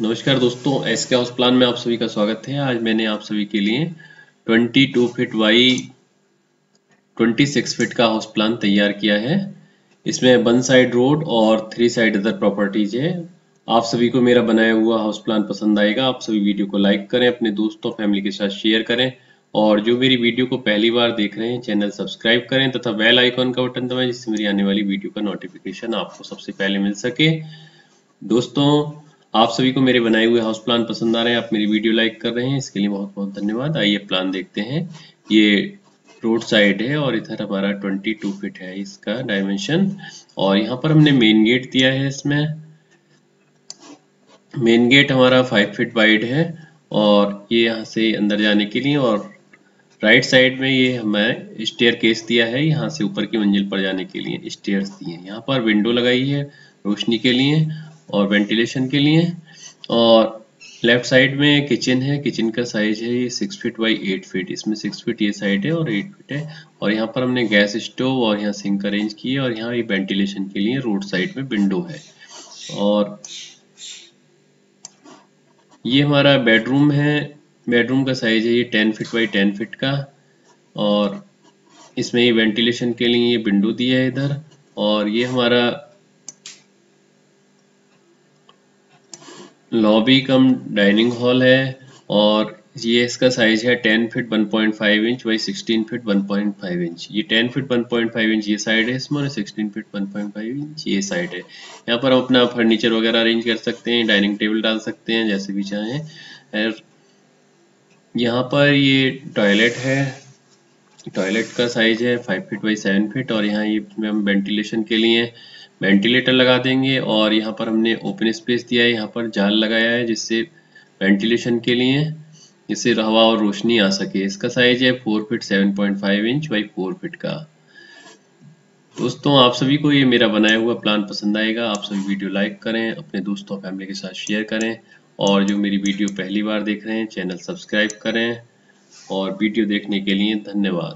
नमस्कार दोस्तों एस के हाउस प्लान में आप सभी का स्वागत है। आज मैंने आप सभी के लिए 22 फीट बाई 26 फीट का हाउस प्लान तैयार किया है। इसमें वन साइड रोड और थ्री साइड अदर प्रॉपर्टीज़ है। आप सभी को मेरा बनाया हुआ हाउस प्लान पसंद आएगा। आप सभी वीडियो को लाइक करें, अपने दोस्तों फैमिली के साथ शेयर करें और जो मेरी वीडियो को पहली बार देख रहे हैं चैनल सब्सक्राइब करें तथा बेल आइकॉन का बटन दबाएँ, जिससे मेरी आने वाली वीडियो का नोटिफिकेशन आपको सबसे पहले मिल सके। दोस्तों आप सभी को मेरे बनाए हुए हाउस प्लान पसंद आ रहे हैं, आप मेरी वीडियो लाइक कर रहे हैं, इसके लिए बहुत बहुत धन्यवाद। आइए प्लान देखते हैं। ये रोड साइड है और इधर हमारा 22 फीट है इसका डायमेंशन और यहाँ पर हमने मेन गेट दिया है इसमें। मेन गेट हमारा 5 फीट वाइड है और ये यहाँ से अंदर जाने के लिए और राइट साइड में ये हमें स्टेयर केस दिया है, यहाँ से ऊपर की मंजिल पर जाने के लिए स्टेयर्स दिए यहाँ पर विंडो लगाई है रोशनी के लिए और वेंटिलेशन के लिए। और लेफ़्ट साइड में किचन है किचन का साइज़ है ये six feet by eight feet इसमें सिक्स फीट ये साइड है और एट फीट है। और यहाँ पर हमने गैस स्टोव और यहाँ सिंक अरेंज की है और यहाँ ये वेंटिलेशन के लिए रोड साइड में विंडो है। और ये हमारा बेडरूम है। बेडरूम का साइज़ है ये ten feet by ten feet का। और इसमें ये वेंटिलेशन के लिए ये विंडो दिया है इधर। और ये हमारा लॉबी कम डाइनिंग हॉल है और ये इसका साइज़ है 10 feet 1.5 inch by 16 feet 1.5 inch ये 10 फीट 1.5 इंच ये साइड है इसमें और 16 फीट 1.5 इंच ये साइड है। यहाँ पर हम अपना फर्नीचर वगैरह अरेंज कर सकते हैं डाइनिंग टेबल डाल सकते हैं, जैसे भी चाहें। यहाँ पर ये टॉयलेट है। टॉयलेट का साइज़ है 5 फीट बाई 7 फीट और यहाँ ये हम वेंटिलेशन के लिए वेंटिलेटर लगा देंगे और यहाँ पर हमने ओपन स्पेस दिया है, यहाँ पर जाल लगाया है जिससे वेंटिलेशन के लिए जिससे हवा और रोशनी आ सके। इसका साइज़ है four feet seven point five inch by four feet का। दोस्तों, आप सभी को ये मेरा बनाया हुआ प्लान पसंद आएगा। आप सभी वीडियो लाइक करें, अपने दोस्तों फैमिली के साथ शेयर करें और जो मेरी वीडियो पहली बार देख रहे हैं चैनल सब्सक्राइब करें और वीडियो देखने के लिए धन्यवाद।